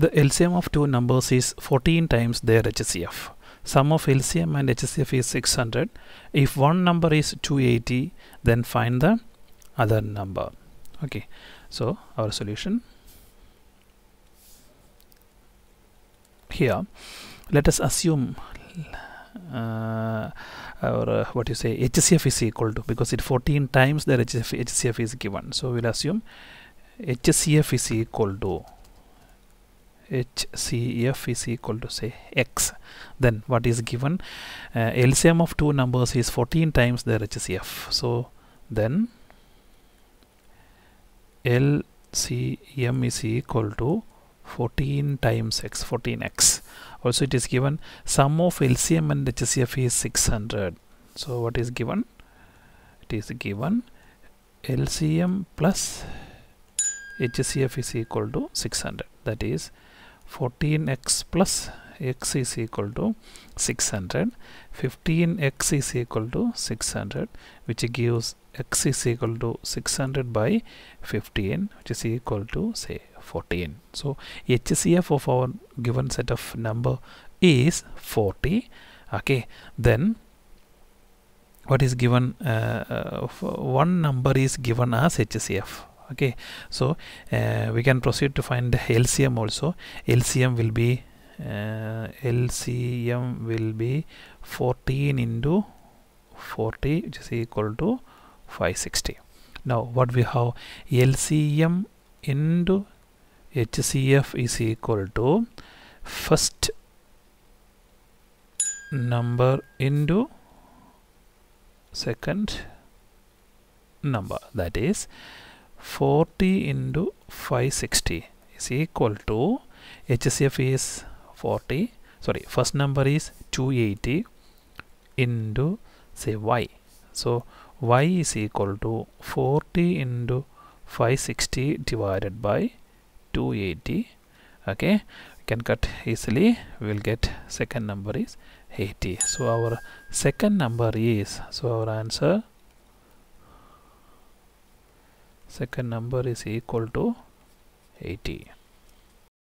the LCM of two numbers is 14 times their HCF. Sum of LCM and HCF is 600. If one number is 280, then find the other number. Okay, so our solution here. Let us assume uh, or uh, what you say HCF is equal to because it 14 times the HCF, HCF is given. So we'll assume HCF is equal to HCF is equal to say X. Then what is given? Uh, LCM of two numbers is 14 times their HCF so then LCM is equal to 14 times X 14X also it is given sum of LCM and HCF is 600 so what is given? It is given LCM plus HCF is equal to 600 that is 14x plus x is equal to 600 15x is equal to 600 which gives x is equal to 600 by 15 which is equal to say 14 so HCF of our given set of number is 40 okay? Then what is given uh, uh, one number is given as HCF okay so uh, we can proceed to find the LCM also. LCM will be uh, LCM will be 14 into 40 which is equal to 560 now what we have LCM into HCF is equal to first number into second number. That is 40 into 560 is equal to HCF is 40 sorry first number is 280 into say y. So y is equal to 40 into 560 divided by 280 okay we can cut easily. We will get second number is 80 so our second number is so our answer second number is equal to 80